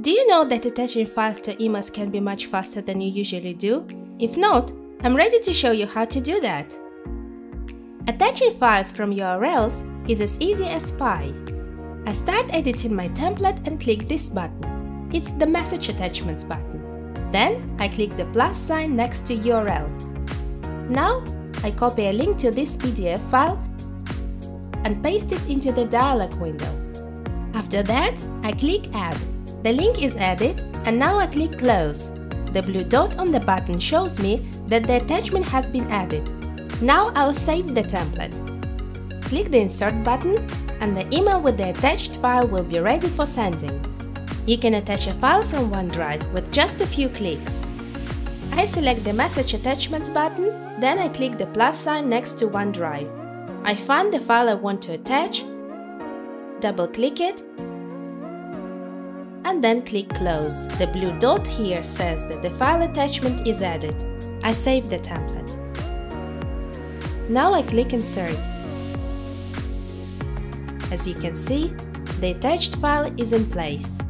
Do you know that attaching files to emails can be much faster than you usually do? If not, I'm ready to show you how to do that. Attaching files from URLs is as easy as pie. I start editing my template and click this button. It's the Message Attachments button. Then I click the plus sign next to URL. Now I copy a link to this PDF file and paste it into the dialog window. After that, I click Add. The link is added and now I click Close. The blue dot on the button shows me that the attachment has been added. Now I'll save the template. Click the Insert button and the email with the attached file will be ready for sending. You can attach a file from OneDrive with just a few clicks. I select the Message Attachments button, then I click the plus sign next to OneDrive. I find the file I want to attach, double-click it, and then click Close. The blue dot here says that the file attachment is added. I save the template. Now I click Insert. As you can see, the attached file is in place.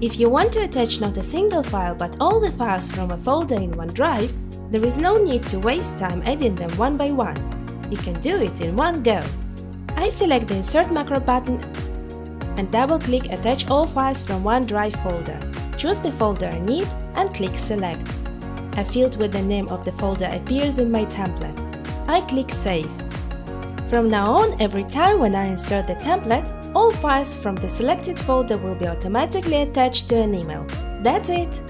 If you want to attach not a single file but all the files from a folder in OneDrive, there is no need to waste time adding them one by one. You can do it in one go. I select the Insert macro button and double-click Attach all files from OneDrive folder. Choose the folder I need and click Select. A field with the name of the folder appears in my template. I click Save. From now on, every time when I insert the template, all files from the selected folder will be automatically attached to an email. That's it!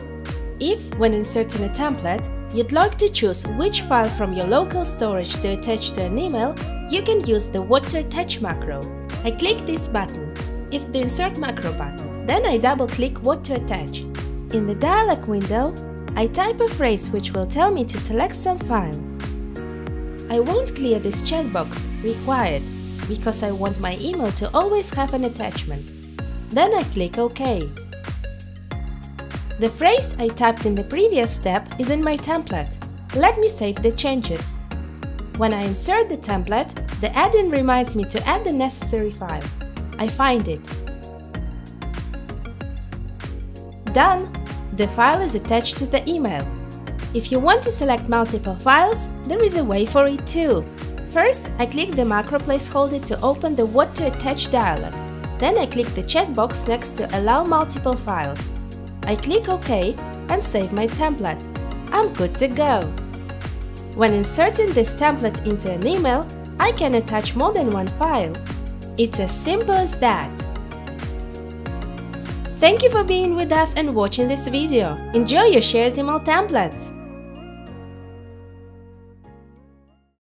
If, when inserting a template, you'd like to choose which file from your local storage to attach to an email, you can use the What to Attach macro. I click this button. It's the Insert macro button. Then I double-click What to Attach. In the dialog window, I type a phrase which will tell me to select some file. I won't clear this checkbox, Required, because I want my email to always have an attachment. Then I click OK. The phrase I typed in the previous step is in my template. Let me save the changes. When I insert the template, the add-in reminds me to add the necessary file. I find it. Done! The file is attached to the email. If you want to select multiple files, there is a way for it too. First, I click the macro placeholder to open the What to Attach dialog. Then I click the checkbox next to Allow multiple files. I click OK and save my template. I'm good to go. When inserting this template into an email, I can attach more than one file. It's as simple as that. Thank you for being with us and watching this video. Enjoy your shared email templates!